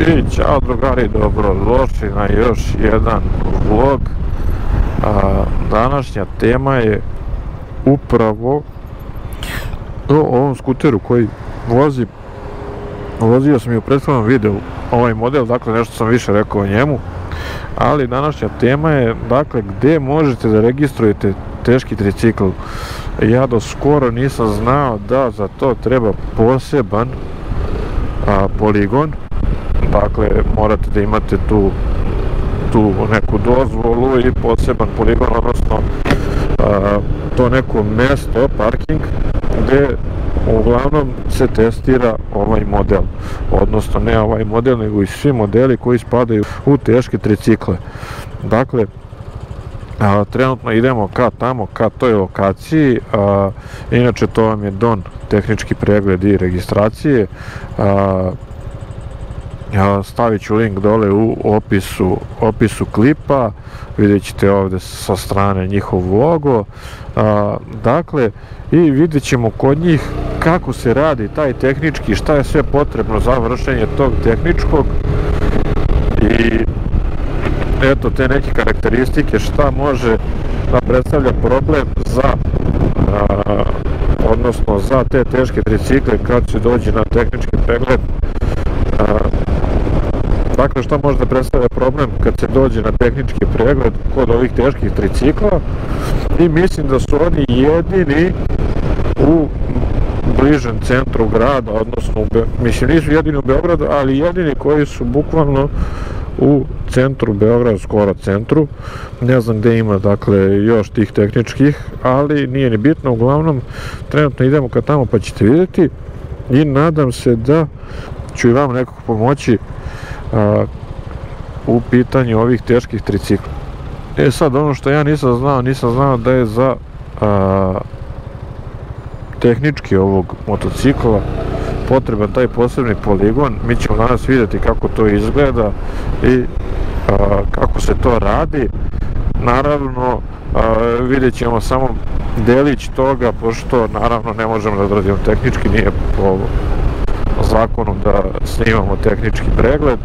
I ćao drugari, dobrodošli na još jedan vlog. A, današnja tema je upravo o ovom skuteru koji vozi vozio sam i u prethodnom videu ovaj model, dakle nešto sam više rekao o njemu. Ali današnja tema je dakle gde možete da registrujete teški tricikl? Ja do skoro nisam znao da za to treba poseban a, poligon dakle morate da imate tu tu neku dozvolu i poseban poligon odnosno a, to neko mesto, parking gde uglavnom se testira ovaj model. Odnosno ne ovaj model nego i svi modeli koji spadaju u teške tricikle. Dakle a, trenutno idemo ka tamo, ka toj lokaciji. A, inače to vam je Don tehnički pregled i registracije. A, stavit ću link dole u opisu, opisu klipa. Vidjet ćete ovde sa strane njihov logo. A, dakle i vidjet ćemo kod njih kako se radi taj tehnički šta je sve potrebno za vršenje tog tehničkog. I eto te neke karakteristike šta može da predstavlja problem za a, odnosno za te teške tricikle kad se dođe na tehnički pregled. A, dakle šta može da predstavlja problem kad se dođe na tehnički pregled kod ovih teških tricikla i mislim da su oni jedini u bližem centru grada, odnosno, mislim nisu jedini u Beogradu, ali jedini koji su bukvalno u centru Beograda, skoro centru. Ne znam gde ima, dakle, još tih tehničkih, ali nije ni bitno. Uglavnom, trenutno idemo ka tamo pa ćete vidjeti i nadam se da ću i vam nekako pomoći a, u pitanju ovih teških tricikla. E sad, ono što ja nisam znao, nisam znao da je za a, tehnički ovog motocikla potreban taj posebni poligon. Mi ćemo danas vidjeti kako to izgleda i a, kako se to radi. Naravno, a, vidjet ćemo samo delić toga, pošto naravno ne možemo da odradimo tehnički, nije po zakonom da snimamo tehnički pregled.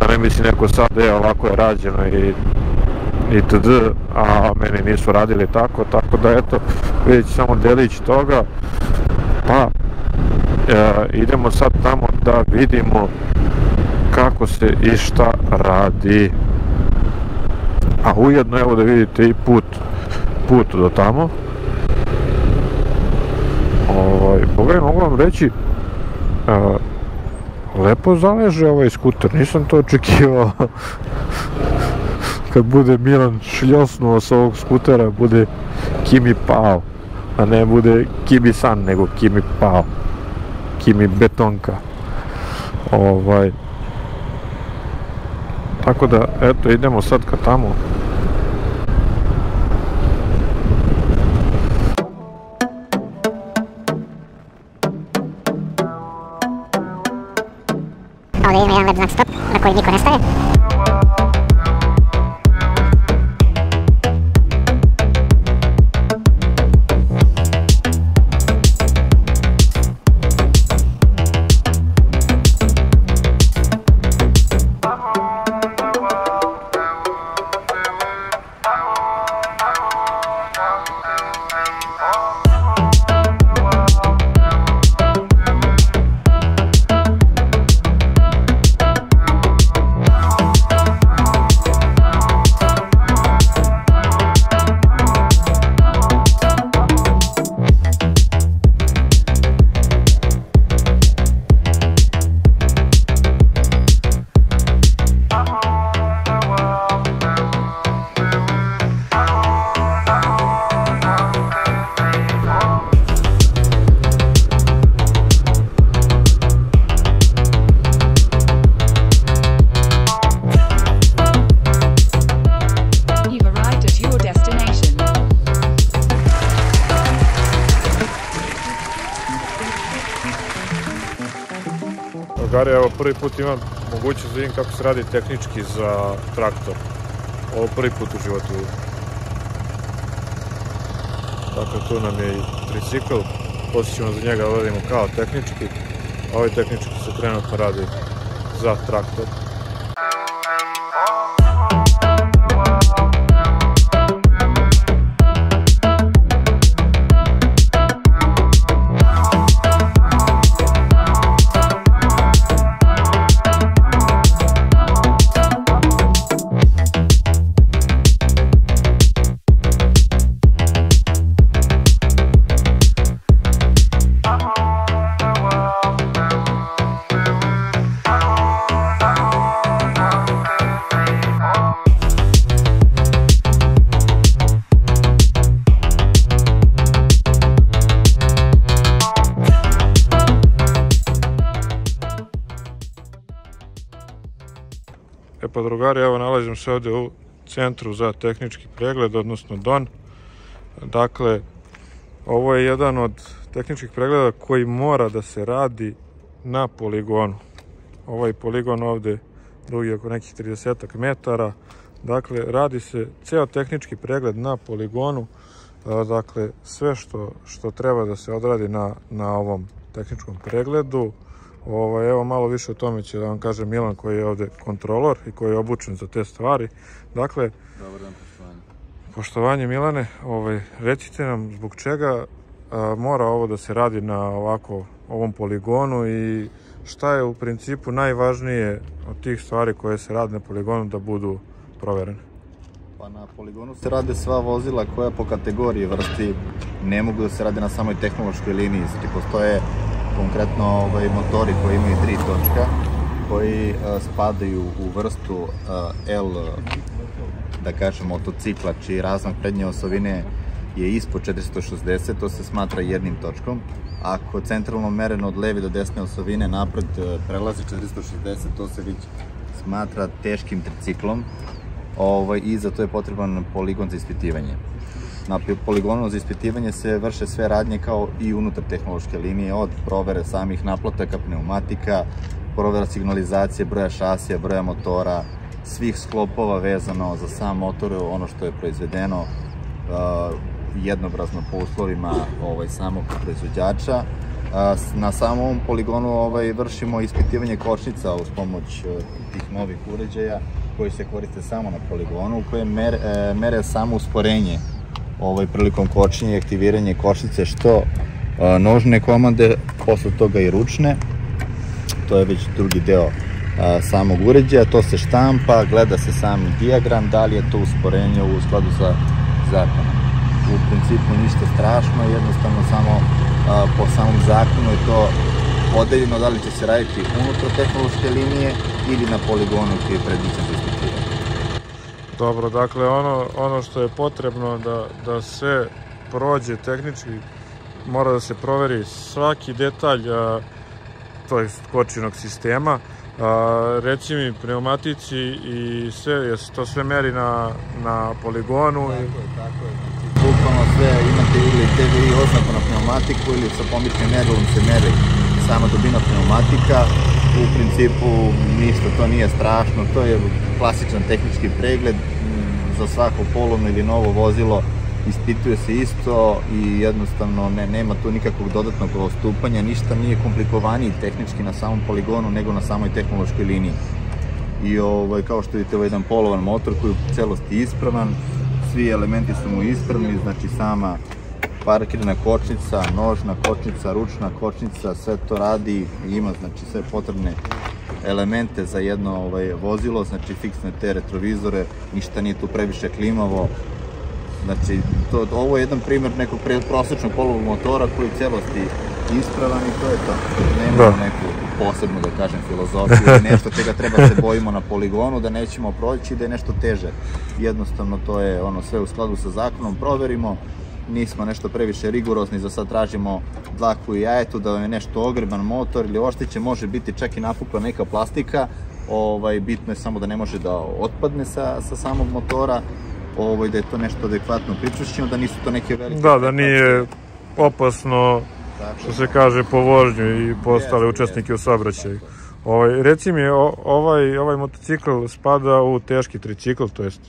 Da ne misli neko sad, je ovako je rađeno i itd, a meni nisu radili tako, tako da eto, vidjet samo delić toga, pa e, idemo sad tamo da vidimo kako se i šta radi. A ujedno evo da vidite i put, put do tamo. Ovaj, Boga mogu vam reći, a, lepo zaleže ovaj skuter, nisam to očekivao. Kad bude Milan šljosnuo s ovog skutera, bude Kimi pao, a ne bude Kimi san, nego Kimi pao. Kimi betonka. Ovaj, tako da, eto, idemo sad ka tamo. Ovdje ima jedan led znak stop na koji niko ne Drugari, evo prvi put imam mogućnost da vidim kako se radi tehnički za traktor. Ovo prvi put u životu vidim. Dakle, tu nam je i tricikl, poslije ćemo za njega da radimo kao tehnički, ovaj tehnički se trenutno radi za traktor. Pa drugari, evo nalazim se ovde u centru za tehnički pregled, odnosno DON. Dakle, ovo je jedan od tehničkih pregleda koji mora da se radi na poligonu. Ovaj poligon ovde dugi oko nekih 30 metara. Dakle, radi se ceo tehnički pregled na poligonu. Dakle, sve što, što treba da se odradi na, na ovom tehničkom pregledu. Ovaj, evo malo više o tome će da vam kaže Milan koji je ovde kontrolor i koji je obučen za te stvari. Dakle, Dobar dan, poštovanje. poštovanje Milane, ovaj, recite nam zbog čega a, mora ovo da se radi na ovako ovom poligonu i šta je u principu najvažnije od tih stvari koje se rade na poligonu da budu proverene. Pa na poligonu se rade sva vozila koja po kategoriji vrsti ne mogu da se rade na samoj tehnološkoj liniji. Znači postoje konkretno ovaj, motori koji imaju tri točka koji a, spadaju u vrstu a, L da kažem motocikla čiji razmak prednje osovine je ispod 460, to se smatra jednim točkom. Ako centralno mereno od leve do desne osovine napred e, prelazi 460, to se već smatra teškim triciklom ovaj, i za to je potreban poligon za ispitivanje. Na poligonu za ispitivanje se vrše sve radnje kao i unutar tehnološke linije, od provere samih naplataka pneumatika, provera signalizacije, broja šasija, broja motora, svih sklopova vezano za sam motor, ono što je proizvedeno uh, jednobrazno po uslovima ovaj, samog proizvođača. S- Na samom poligonu ovaj, vršimo ispitivanje kočnica uz pomoć e, tih novih uređaja koji se koriste samo na poligonu, koje mere, e, mere samo usporenje ovaj, prilikom kočenja i aktiviranje kočnice što e, nožne komande, posle toga i ručne. To je već drugi deo a, samog uređaja, to se štampa, gleda se sami dijagram, da li je to usporenje u skladu sa zakonom. U principu ništa strašno, jednostavno samo a, po samom zakonu je to podeljeno da li će se raditi unutar tehnološke linije ili na poligonu koji je predviđen za ispitivanje. Dobro, dakle ono, ono što je potrebno da, da sve prođe tehnički, mora da se proveri svaki detalj a, to jest kočinog sistema. A, reci mi, pneumatici i sve, je se to sve meri na, na poligonu? Tako je, tako je. Znači, bukvalno sve imate ili TVI oznaku na pneumatiku ili sa pomičnim merilom se meri sama dubina pneumatika. U principu ništa to nije strašno, to je klasičan tehnički pregled Mm, za svako polovno ili novo vozilo ispituje se isto i jednostavno ne, nema tu nikakvog dodatnog ostupanja, ništa nije komplikovaniji tehnički na samom poligonu nego na samoj tehnološkoj liniji. I ovaj, kao što vidite, ovo je jedan polovan motor koji je u celosti ispravan, svi elementi su mu ispravni, znači sama parkirna kočnica, nožna kočnica, ručna kočnica, sve to radi i ima znači sve potrebne elemente za jedno ovaj, vozilo, znači fiksne te retrovizore, ništa nije tu previše klimavo, Znači, to, ovo je jedan primjer nekog prosječnog polovog motora koji u celosti ispravan i to je to. Nema Da. neku posebnu, da kažem, filozofiju nešto čega treba se bojimo na poligonu, da nećemo proći, da je nešto teže. Jednostavno, to je ono sve u skladu sa zakonom, proverimo, nismo nešto previše rigorozni, za sad tražimo dlaku i jajetu, da vam je nešto ogreban motor ili oštećen, može biti čak i napukla neka plastika, ovaj, bitno je samo da ne može da otpadne sa, sa samog motora, ovaj, da je to nešto adekvatno pričušćeno, da nisu to neke velike... Da, da nije opasno, Tako, što se kaže, po vožnju i po ostale učesnike u saobraćaju. Ovaj, reci mi, ovaj, ovaj motocikl spada u teški tricikl, to jest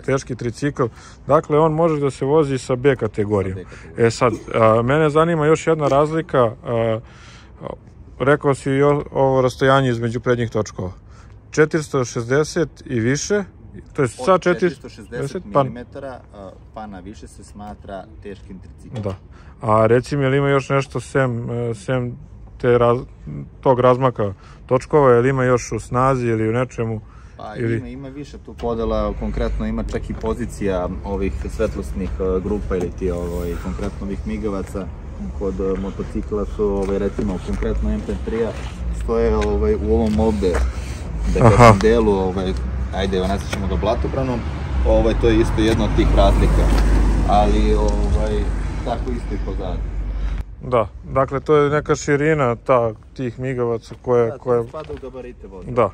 teški tricikl. Dakle, on može da se vozi sa B kategorijom. Sa B kategorijom. E sad, a, mene zanima još jedna razlika. A, a, rekao si i o- ovo rastojanje između prednjih točkova. 460 i više, to je sa 460 pa, mm, pa na više se smatra teškim triciklom. da. A reci mi, je li ima još nešto sem, e, sem te raz, tog razmaka točkova, je li ima još u snazi ili u nečemu? Pa Ili- ima, ima više tu podela, konkretno ima čak i pozicija ovih svetlosnih e, grupa ili ti ovaj, konkretno ovih migavaca kod e, motocikla su ovaj, recimo konkretno MP3-a stoje ovaj, u ovom ovde da delu, ovaj, ajde evo ćemo ga blatobranom, ovaj, to je isto jedna od tih razlika, ali ovaj, tako isto i pozadu. Da, dakle to je neka širina ta, tih migavaca koje, Da, koje, to spada u gabarite voza. Da.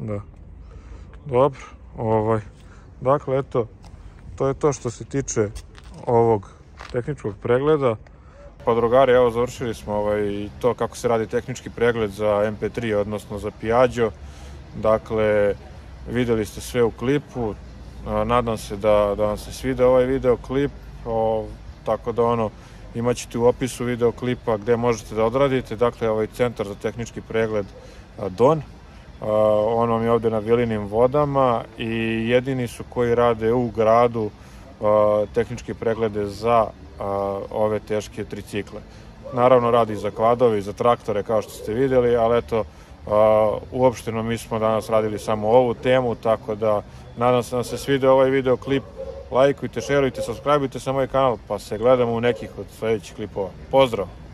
Da. Dobro, ovaj. Dakle, eto, to je to što se tiče ovog tehničkog pregleda. Pa drugari, evo završili smo ovaj, to kako se radi tehnički pregled za MP3, odnosno za Piaggio. Dakle, videli ste sve u klipu. Nadam se da, da vam se svide ovaj videoklip. O, tako da ono, imaćete u opisu videoklipa gde možete da odradite. Dakle, ovaj centar za tehnički pregled Don. Uh, on vam je ovde na Vilinim vodama i jedini su koji rade u gradu uh, tehničke preglede za uh, ove teške tricikle. Naravno radi za kvadove i za traktore kao što ste videli, ali eto uh, uopšteno mi smo danas radili samo ovu temu, tako da nadam se da se svidio ovaj videoklip. Lajkujte, šerujte, subscribeujte sa moj kanal, pa se gledamo u nekih od sledećih klipova. Pozdrav!